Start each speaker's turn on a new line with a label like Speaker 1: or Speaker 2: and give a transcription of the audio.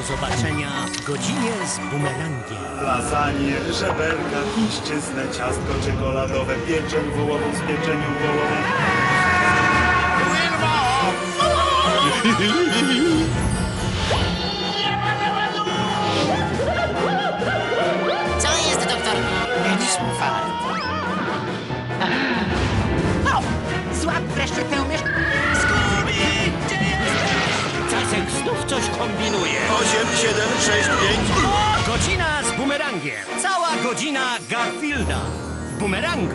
Speaker 1: Do zobaczenia w godzinie z bumerangiem.
Speaker 2: Lasagne, żeberka, chińszczyzne, ciastko czekoladowe, pieczeń wołową z pieczenią wołową.
Speaker 3: Co jest, doktor?
Speaker 4: Będziesz mu fart. O! Złap wreszcie tę
Speaker 1: Cacek znów coś kombinuje.
Speaker 2: 8, 7, 6, 5.
Speaker 1: Godzina z bumerangiem. Cała godzina Garfielda. W bumerangu